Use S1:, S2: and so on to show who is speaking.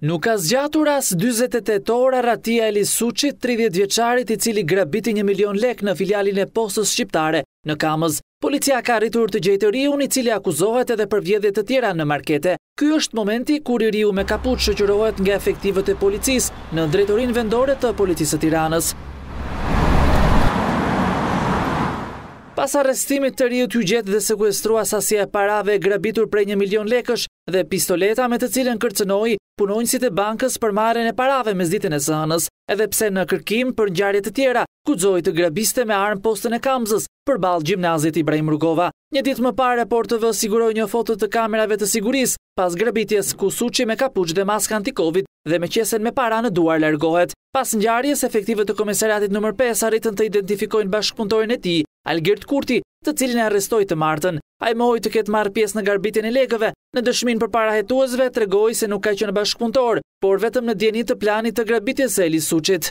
S1: Nuk ka zgjatur as dyzet e tetë orë arratia e Elis Suçit, tridhjetë vjeçarit i cili grabiti një milion lekë në filialin e Postës Shqiptare në Kamëz. Policia ka arritur të gjejë të riun i cili akuzohet edhe për vjedhje të tjera në markete. Ky është momenti kur i riu me kapuç shoqërohet nga efektivët e policisë në Drejtorinë Vendore të Policisë së Tiranës. Pas arrestimit të riut iu gjet dhe sekuestrua sasia e parave e grabitur prej një milion lekësh dhe pistoleta me të cilën kërcënoi punonjësit e bankës për marrjen e parave mesditën e së hënës, edhe pse në kërkim për ngjarje të tjera, guxoi të grabiste me armë postën e Kamzës, përballë Gjimnazit Ibrahim Rugova. Një ditë më parë, Report TV siguroi një foto të kamerave të sigurisë, pas grabitjes, ku Suçi me kapuç dhe maskë anti-Covid dhe me qesen me para në duar largohet. Pas ngjarjes, efektivë të Komisariatit numër pesë arritën të identifikojnë bashkëpunëtorin e tij, Algert Kurti, të cilin e arrestoi të martën. Ai mohoi të ketë marrë pjesë në grabitjen e lekëve, në dëshminë përpara hetuesve tregoi se nuk ka qenë bashkëpunëtor, por vetëm në dijeni të planit të grabitjes së Elis Suçit.